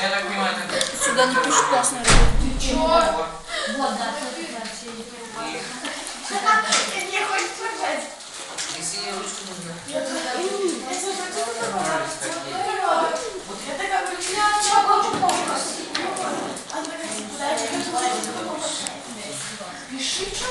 Я так понимаю, это Сюда не пишешь классно работает. Не хочешь поржать? если ручку нужно. Я такая говорю, я чего хочу помощь? Она такая, Пиши, что